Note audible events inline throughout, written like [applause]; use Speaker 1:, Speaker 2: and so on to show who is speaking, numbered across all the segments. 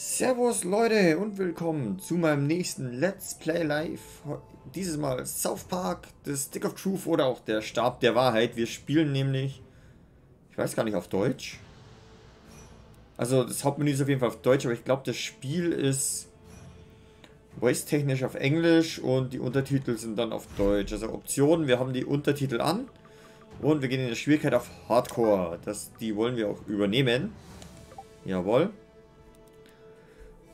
Speaker 1: Servus Leute und willkommen zu meinem nächsten Let's Play Live. Dieses Mal South Park, The Stick of Truth oder auch der Stab der Wahrheit. Wir spielen nämlich, ich weiß gar nicht, auf Deutsch. Also das Hauptmenü ist auf jeden Fall auf Deutsch, aber ich glaube das Spiel ist voice-technisch auf Englisch und die Untertitel sind dann auf Deutsch. Also Optionen, wir haben die Untertitel an und wir gehen in der Schwierigkeit auf Hardcore. Das, die wollen wir auch übernehmen. Jawohl.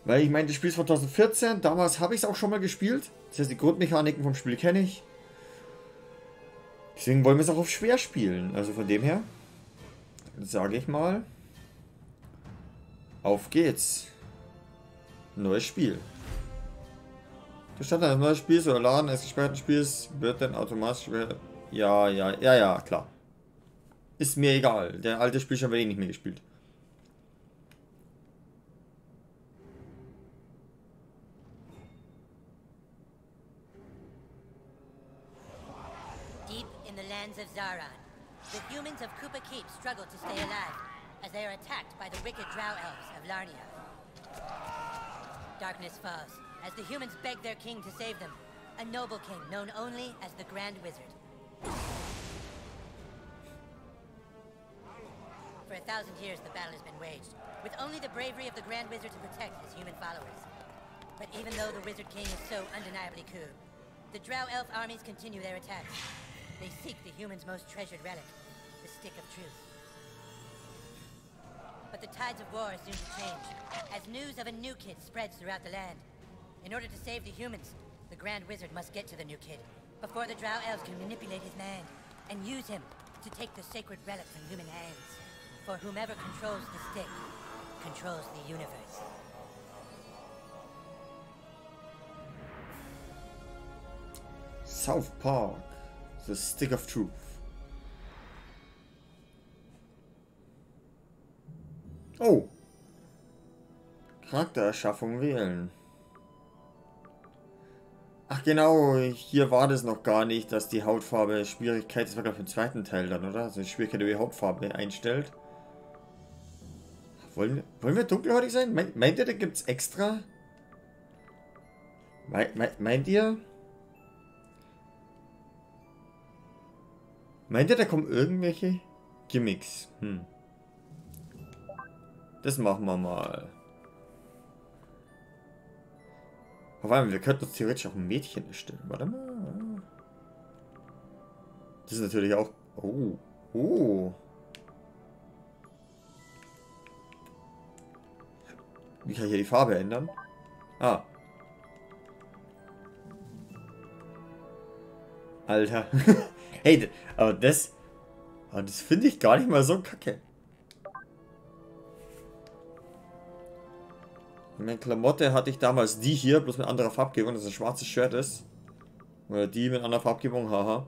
Speaker 1: Weil ich meine, das Spiel ist von 2014, damals habe ich es auch schon mal gespielt. Das heißt, die Grundmechaniken vom Spiel kenne ich. Deswegen wollen wir es auch auf schwer spielen. Also von dem her, sage ich mal, auf geht's. Neues Spiel. Der Stand eines neuen Spiels oder Laden eines gesperrten Spiels wird dann automatisch... Ja, ja, ja, ja, klar. Ist mir egal. Der alte Spiel haben wir eh nicht mehr gespielt.
Speaker 2: Of Zaron. The humans of Koopa Keep struggle to stay alive, as they are attacked by the wicked Drow Elves of Larnia. Darkness falls, as the humans beg their king to save them, a noble king known only as the Grand Wizard. For a thousand years, the battle has been waged, with only the bravery of the Grand Wizard to protect his human followers. But even though the Wizard King is so undeniably cool, the Drow Elf armies continue their attacks, they seek the human's most treasured relic, the Stick of Truth. But the tides of war are soon to change, as news of a new kid spreads throughout the land. In order to save the humans, the Grand Wizard must get to the new kid, before the Drow Elves can manipulate his mind, and use him to take the sacred relic from human hands. For whomever controls the stick, controls the universe.
Speaker 1: South Park. The Stick of Truth. Oh. Charaktererschaffung wählen. Ach genau, hier war das noch gar nicht, dass die Hautfarbe Schwierigkeit, das war glaube ich im zweiten Teil dann, oder? Also Schwierigkeit über die Hautfarbe einstellt. Wollen, wollen wir dunkelhäutig sein? Meint, meint ihr, da gibt es extra? Meint, meint ihr? Meint ihr, da kommen irgendwelche Gimmicks? Hm. Das machen wir mal. Auf einmal, wir könnten uns theoretisch auch ein Mädchen erstellen. Warte mal. Das ist natürlich auch... Oh. Oh. Wie kann ich hier die Farbe ändern? Ah. Alter. [laughs] hey, aber das... Aber das finde ich gar nicht mal so kacke. Meine Klamotte hatte ich damals die hier, bloß mit anderer Farbgebung, dass ein schwarzes Shirt ist. Oder die mit anderer Farbgebung, haha.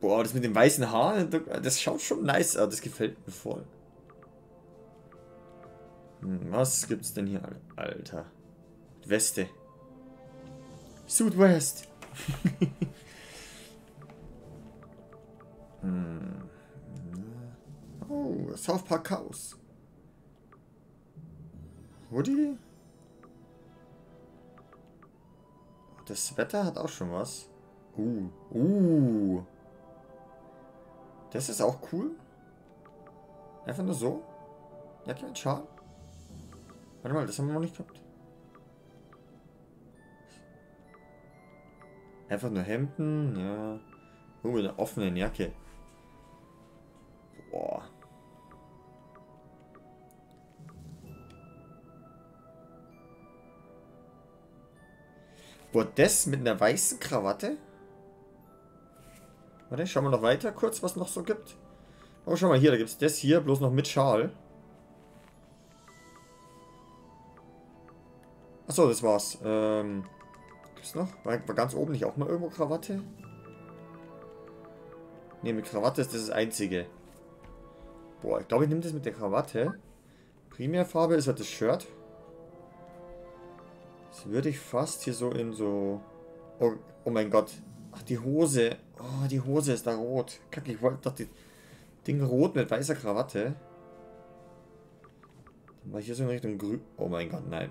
Speaker 1: Boah, das mit dem weißen Haar, das schaut schon nice aus, das gefällt mir voll. Hm, was gibt's denn hier, Alter? Weste. Südwest. [laughs] hm. Oh, South Park House. Woody? Das Wetter hat auch schon was. Uh, uh. Das ist auch cool. Einfach nur so. Ja, kein Schal. Warte mal, das haben wir noch nicht gehabt. Einfach nur Hemden, ja. Oh, mit einer offenen Jacke. Boah. Boah, das mit einer weißen Krawatte? Warte, schauen wir noch weiter kurz, was noch so gibt. Oh, schau mal hier, da gibt es das hier, bloß noch mit Schal. Achso, das war's. Ähm... Gibt's noch? War, war ganz oben nicht auch mal irgendwo Krawatte? Ne, mit Krawatte ist das das einzige. Boah, ich glaube, ich nehme das mit der Krawatte. Primärfarbe ist halt das Shirt. Das würde ich fast hier so in so... Oh, oh mein Gott. Ach, die Hose. Oh, die Hose ist da rot. Kacke, ich wollte doch die... Ding rot mit weißer Krawatte. Dann war hier so in Richtung grün. Oh mein Gott, nein.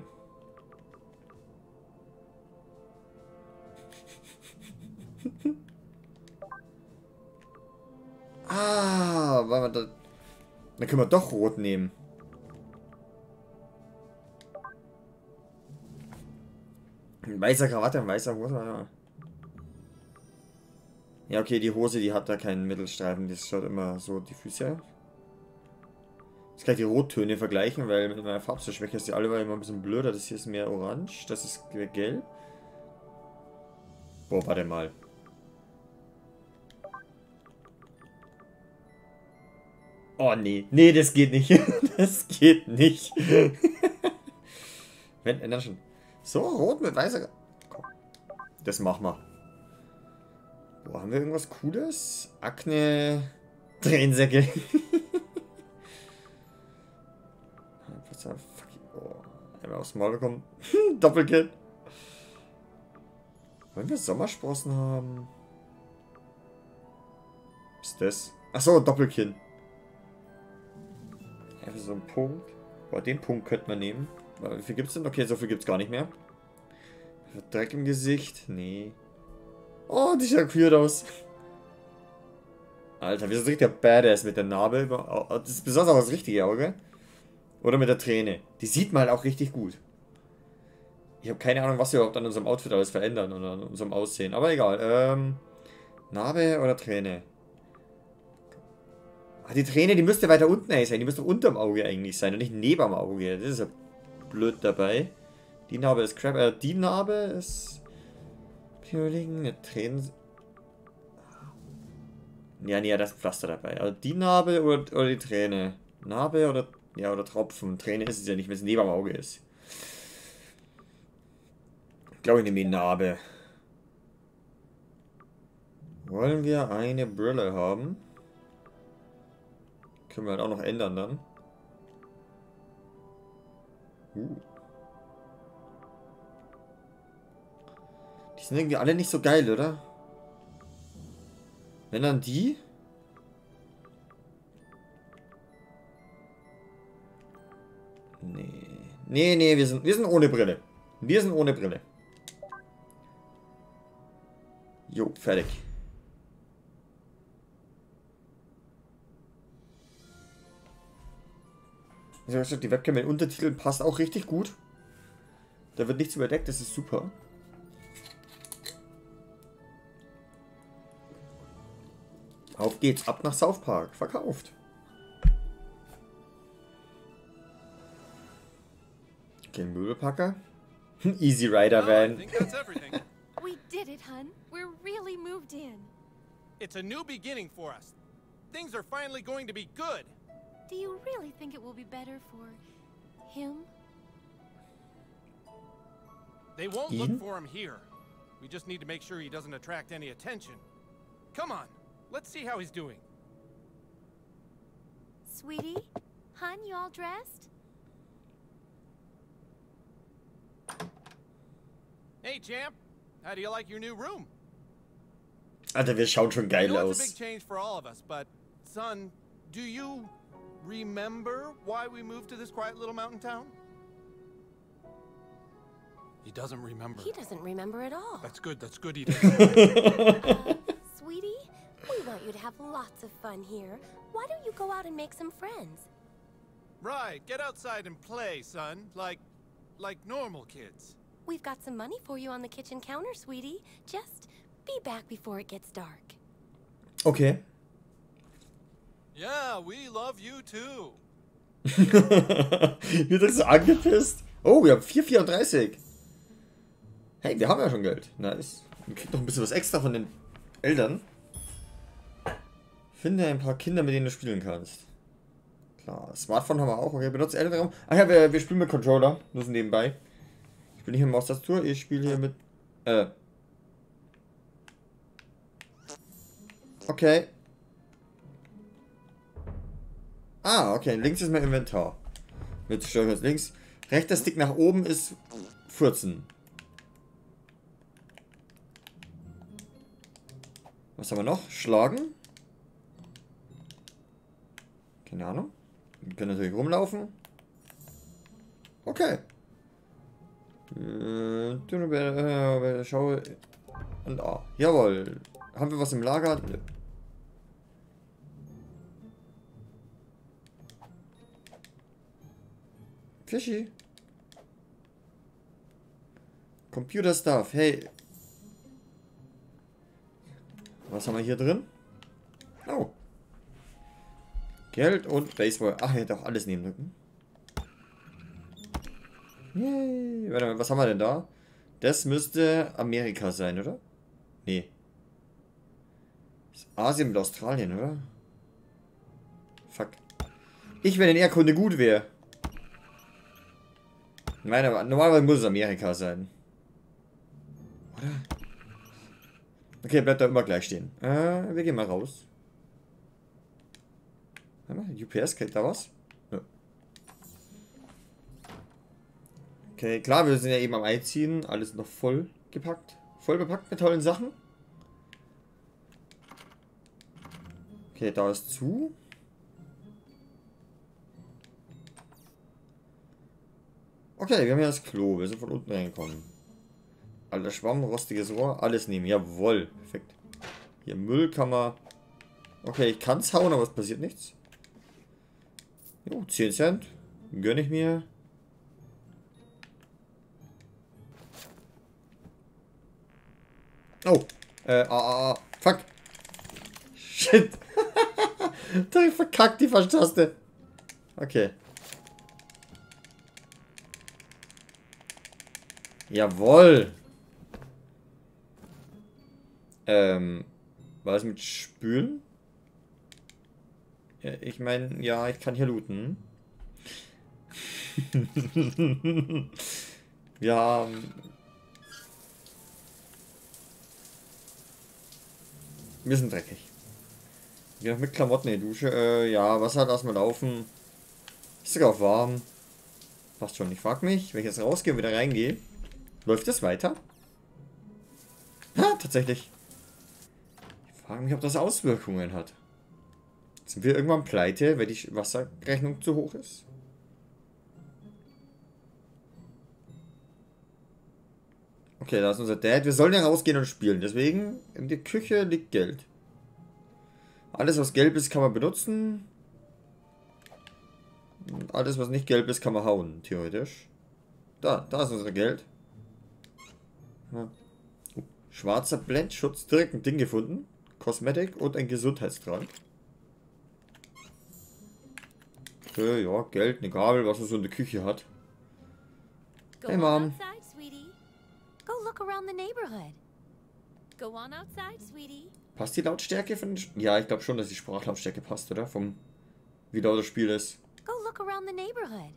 Speaker 1: Ah, man da. Dann können wir doch rot nehmen. Ein weißer Krawatte, ein weißer Hose. Ja, okay, die Hose, die hat da keinen Mittelstreifen. Das schaut immer so die Füße. Jetzt kann ich die Rottöne vergleichen, weil mit meiner Farbschwäche ist die alle immer ein bisschen blöder. Das hier ist mehr orange, das ist gelb. Boah, warte mal. Oh nee, nee, das geht nicht. [laughs] das geht nicht. [laughs] Wenn, ändern schon. So, rot mit weißer. Das machen wir. Boah, haben wir irgendwas Cooles? Akne. Tränensäcke. [laughs] oh, einmal aufs Maul bekommen. Doppelkit. Wollen wir Sommersprossen haben? Was ist das? Achso, Doppelkinn. Einfach so ein Punkt. Boah, den Punkt könnte man nehmen. Wie viel gibt's denn? Okay, so viel gibt's gar nicht mehr. Dreck im Gesicht? Nee. Oh, die sieht cute aus. Alter, wir sind richtig der Badass mit der Narbe. Das ist besonders auch das richtige Auge. Oder mit der Träne. Die sieht man halt auch richtig gut. Ich habe keine Ahnung, was wir überhaupt an unserem Outfit alles verändern und an unserem Aussehen. Aber egal. Ähm, Narbe oder Träne? Ah, die Träne, die müsste weiter unten eigentlich sein. Die müsste unterm Auge eigentlich sein und nicht neben dem Auge. Das ist ja blöd dabei. Die Narbe ist crap. Äh, die Narbe ist... Eine Tränen... Ja, nee, das Pflaster dabei. Also die Narbe oder, oder die Träne? Narbe oder... Ja, oder Tropfen. Träne ist es ja nicht, wenn es neben dem Auge ist. Ich glaube, ich nehme die Narbe. Wollen wir eine Brille haben? Können wir halt auch noch ändern dann. Uh. Die sind irgendwie alle nicht so geil, oder? Wenn dann die? Nee. Nee, nee, wir sind, wir sind ohne Brille. Wir sind ohne Brille. Jo, fertig. Die Webcam mit Untertiteln passt auch richtig gut. Da wird nichts überdeckt, das ist super. Auf geht's, ab nach South Park. Verkauft. Okay, Möbelpacker. Easy Rider Van. [laughs]
Speaker 3: we did it, hun. We're really moved in.
Speaker 4: It's a new beginning for us. Things are finally going to be good.
Speaker 3: Do you really think it will be better for him?
Speaker 4: They won't look for him here. We just need to make sure he doesn't attract any attention. Come on, let's see how he's doing.
Speaker 3: Sweetie? Hun, you all dressed?
Speaker 4: Hey, champ. How do you like your new room?
Speaker 1: Alter, wir schauen schon geil
Speaker 4: I know
Speaker 1: aus.
Speaker 4: It's a big change for all of us, but son, do you remember why we moved to this quiet little mountain town? He doesn't remember.
Speaker 3: He doesn't remember at all.
Speaker 4: That's good. That's good. He doesn't. [laughs]
Speaker 3: uh, sweetie, we want you to have lots of fun here. Why don't you go out and make some friends?
Speaker 4: Right. Get outside and play, son. Like, like normal kids.
Speaker 3: We've got some money for you on the kitchen counter, sweetie. Just be back before it gets dark.
Speaker 1: Okay.
Speaker 4: Yeah, we love you too. [laughs]
Speaker 1: Wird das so angepisst? Oh, wir haben 4,34. Hey, wir haben ja schon Geld. Nice. Wir kriegen noch ein bisschen was extra von den Eltern. Finde ein paar Kinder, mit denen du spielen kannst. Klar, Smartphone haben wir auch. Okay, benutzt Elternraum. Ach ja, wir, wir spielen mit Controller. Nur so nebenbei. Ich bin hier mit Maustastatur. Ich spiele hier mit... Äh. Okay. Ah, okay. Links ist mein Inventar. Jetzt steuern wir jetzt links. Rechter Stick nach oben ist Furzen. Was haben wir noch? Schlagen. Keine Ahnung. Wir können natürlich rumlaufen. Okay. Äh, schau. Und A. Jawohl. Haben wir was im Lager? Fischi. Computer Stuff. Hey. Was haben wir hier drin? Oh. Geld und Baseball. Ach, hätte auch alles nehmen dürfen. Yay. Warte mal, was haben wir denn da? Das müsste Amerika sein, oder? Nee. Ist Asien mit Australien, oder? Fuck. Ich, wenn in Erdkunde gut wäre. Nein, normalerweise muss es Amerika sein. Oder? Okay, bleibt da immer gleich stehen. Äh, wir gehen mal raus. UPS, kriegt da was? Ja. Okay, klar, wir sind ja eben am Einziehen. Alles noch voll gepackt. Voll bepackt mit tollen Sachen. Okay, da ist zu. Okay, wir haben ja das Klo. Wir sind von unten reingekommen. Alter Schwamm, rostiges Rohr. Alles nehmen. Jawohl. Perfekt. Hier Müllkammer. Okay, ich kann es hauen, aber es passiert nichts. Jo, 10 Cent. Gönne ich mir. Oh. Äh, ah, ah, ah. Fuck. Shit. [laughs] da verkackt die Faschtaste. Okay. Jawoll. Ähm, war es mit Spülen? Ja, ich meine, ja, ich kann hier looten. [laughs] ja. Wir sind dreckig. Ja, mit Klamotten in die Dusche. Äh, ja, Wasser hat erstmal laufen. Ist sogar warm. Passt schon. Ich frag mich, wenn ich jetzt rausgehe und wieder reingehe. Läuft das weiter? Ha, tatsächlich. Ich frage mich, ob das Auswirkungen hat. Sind wir irgendwann pleite, weil die Wasserrechnung zu hoch ist? Okay, da ist unser Dad. Wir sollen ja rausgehen und spielen. Deswegen, in der Küche liegt Geld. Alles, was gelb ist, kann man benutzen. Und alles, was nicht gelb ist, kann man hauen, theoretisch. Da, da ist unser Geld. Ja. Schwarzer Blendschutz, direkt ein Ding gefunden. Kosmetik und ein Gesundheitstrank. Okay, ja, Geld, eine Gabel, was man so in der Küche hat. Hey, Mom. Go look around the neighborhood. Go on outside, sweetie. Passt die Lautstärke von... Ja, ich glaube schon, dass die Sprachlautstärke passt, oder? Vom... Wie laut das Spiel ist. Go look around the neighborhood.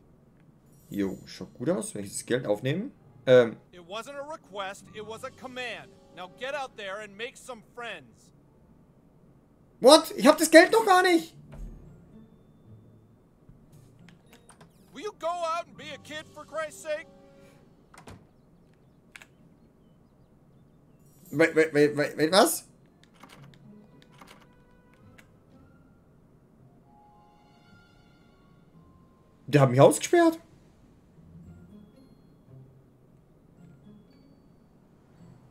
Speaker 1: Jo, schaut gut aus, wenn ich das Geld aufnehme. Ähm. It wasn't a request, it was a command. Now get out there and make some friends. What? Ich hab das Geld noch gar nicht. Will you go out and be a kid for Christ's sake? Wait, wait, wait, wait, wait, was? Der hat mich ausgesperrt?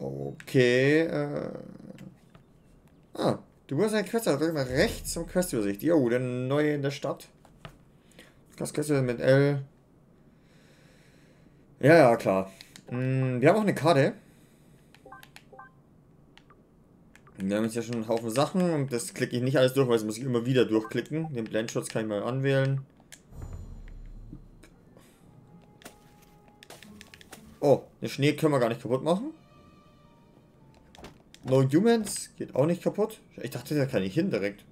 Speaker 1: Okay, äh... Ah, du musst eine Quest, drück mal rechts zum Questübersicht. Jo, der neue in der Stadt. Das Quest mit L. Ja, ja, klar. Hm, wir haben auch eine Karte. Wir haben jetzt ja schon einen Haufen Sachen und das klicke ich nicht alles durch, weil das muss ich immer wieder durchklicken. Den Blendschutz kann ich mal anwählen. Oh, den Schnee können wir gar nicht kaputt machen. No Humans geht auch nicht kaputt. Ich dachte, da kann ich hin direkt.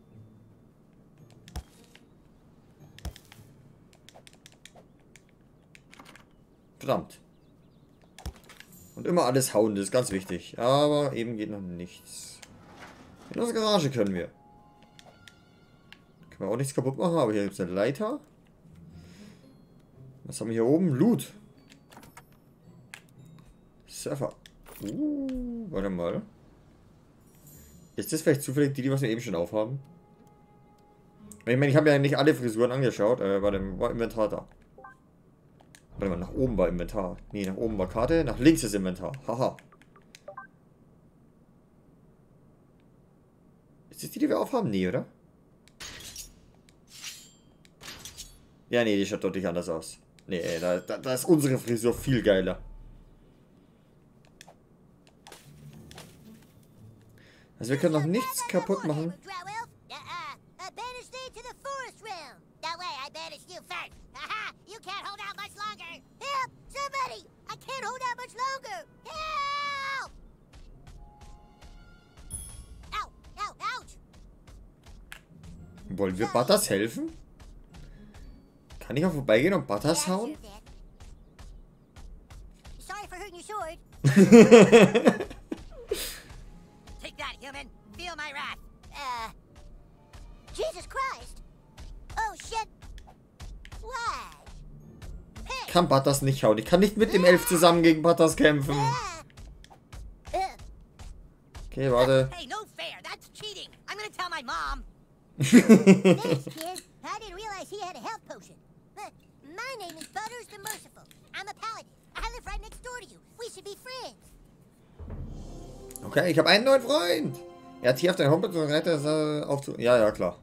Speaker 1: Verdammt. Und immer alles hauen, das ist ganz wichtig. Aber eben geht noch nichts. In unsere Garage können wir. Können wir auch nichts kaputt machen, aber hier gibt es eine Leiter. Was haben wir hier oben? Loot. Surfer. Uh, warte mal. Ist das vielleicht zufällig die, die wir eben schon aufhaben? Ich meine, ich habe ja nicht alle Frisuren angeschaut. Äh, warte, war Inventar da. Warte mal, nach oben war Inventar. Nee, nach oben war Karte, nach links ist Inventar. Haha. Ist das die, die wir aufhaben? Nee, oder? Ja, nee, die schaut deutlich anders aus. Nee, da, da, da ist unsere Frisur viel geiler. Also wir können noch nichts kaputt machen. Wollen wir Butters helfen? Kann ich auch vorbeigehen und Butters hauen? [laughs] [laughs] Kann Butters nicht hauen. Ich kann nicht mit dem Elf zusammen gegen Butters kämpfen. Okay, warte. [laughs]
Speaker 2: Hey, no fair. That's cheating. I'm gonna tell my mom.
Speaker 5: Thanks, kid. I didn't realize he had a health potion. Huh, My name is Butters the Merciful. I'm a paladin. I live right next door to you. We should be friends.
Speaker 1: Okay, ich habe einen neuen Freund. Er hat hier auf der Homepage und Reiter aufzu... Ja, ja, klar.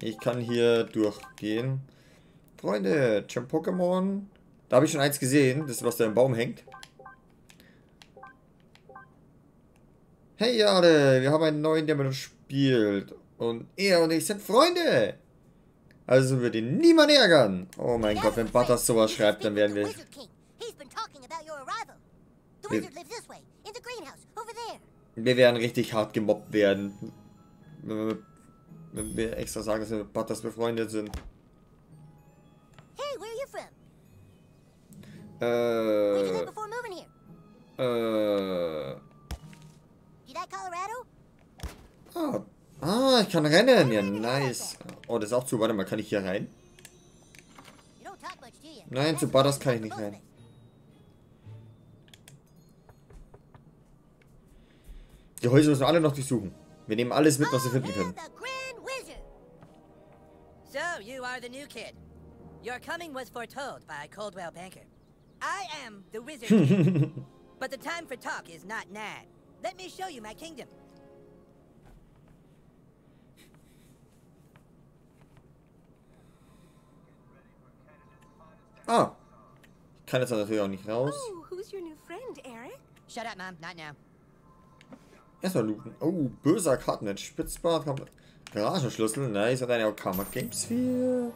Speaker 1: Ich kann hier durchgehen. Freunde, Champ Pokémon. Da habe ich schon eins gesehen. Das ist, was da im Baum hängt. Hey, Jade. Wir haben einen neuen, der mit uns spielt. Und er und ich sind Freunde. Also wird ihn niemand ärgern. Oh mein Gott, wenn Butters sowas schreibt, dann werden wir... Wir- werden richtig hart gemobbt werden. Wenn wir, wenn wir extra sagen, dass wir mit Butters befreundet sind. Äh,
Speaker 5: before moving here?
Speaker 1: äh,
Speaker 5: You like Colorado?
Speaker 1: ah, ah, ich kann rennen. Ja, nice. Oh, das ist auch zu. Warte mal, kann ich hier rein? Nein, zu Butters kann ich nicht rein.
Speaker 5: us.
Speaker 1: Die Häuser müssen alle noch durchsuchen. Wir nehmen alles mit, was wir
Speaker 5: Oh,
Speaker 1: finden
Speaker 5: you're
Speaker 1: können.
Speaker 5: the Grand Wizard.
Speaker 2: So, you are the new kid. Your coming was foretold by Coldwell Banker. I am the Wizard King. [laughs] but the time for talk is not now. Let me show you my kingdom.
Speaker 1: Ah. Ich kann jetzt natürlich auch nicht raus.
Speaker 3: Oh, who's your new friend, Eric?
Speaker 2: Shut up, Mom. Not now.
Speaker 1: Erstmal looten. Oh, böser Kartennet. Spitzbart. kommt- Garagenschlüssel. Nice. Und eine Okama Games 4.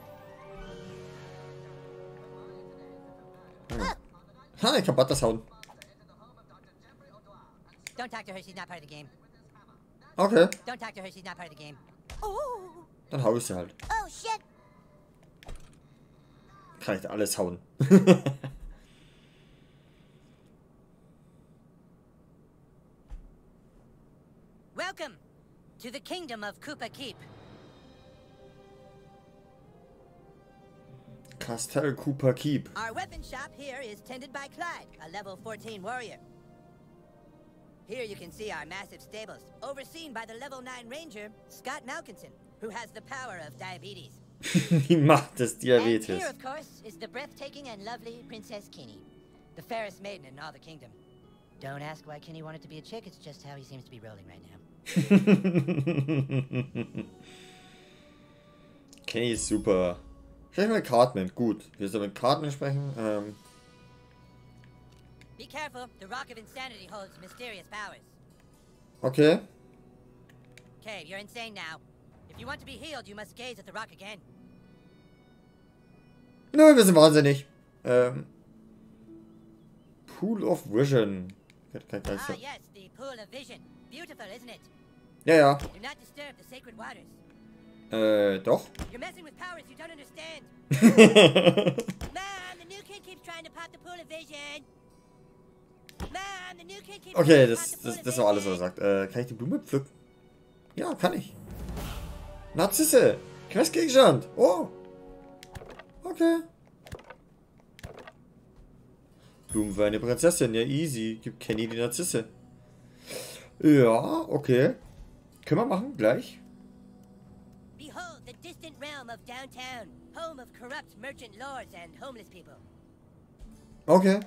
Speaker 1: Ha, ich kann Butters hauen.
Speaker 2: Don't talk to her. She's not part of the game.
Speaker 1: Okay.
Speaker 2: Don't talk to her. She's not part of the game.
Speaker 5: Oh,
Speaker 1: Dann hau ich sie halt.
Speaker 5: oh shit.
Speaker 1: Kann ich da alles hauen. [laughs]
Speaker 2: Welcome to the kingdom of Koopa Keep.
Speaker 1: Castell Cooper Keep.
Speaker 2: Our weapon shop here is tended by Clyde, a level 14 warrior. Here you can see our massive stables, overseen by the level 9 ranger, Scott Malkinson, who has the power of diabetes. [laughs]
Speaker 1: Die Macht des
Speaker 2: And here, of course, is the breathtaking and lovely Princess Kinney, the fairest maiden in all the kingdom. Don't ask why Kinney wanted to be a chick, it's just how he seems to be rolling right now. [laughs]
Speaker 1: Kenny ist super. Sprechen wir mit Cartman. Gut. Wir sollen mit Cartman sprechen. Ähm,
Speaker 2: Be careful, the Rock of Insanity holds mysterious powers.
Speaker 1: okay.
Speaker 2: Okay, you're insane now. If you want to be healed, you must gaze at the rock again.
Speaker 1: Nö, wir sind wahnsinnig. Ähm, Pool of Vision.
Speaker 2: Ah, yes, the pool of vision. Beautiful, isn't it?
Speaker 1: ja, ja.
Speaker 2: Do not disturb the sacred waters.
Speaker 1: Äh, doch. [laughs] Okay, das, das, das war alles, was er sagt. Äh, kann ich die Blume pflücken? Ja, kann ich. Narzisse. Questgegenstand. Oh. Okay. Blumen für eine Prinzessin. Ja, easy. Gibt Kenny die Narzisse. Ja, okay. Können wir machen, gleich.
Speaker 2: Realm of downtown, home of corrupt merchant lords and homeless people.
Speaker 1: Okay.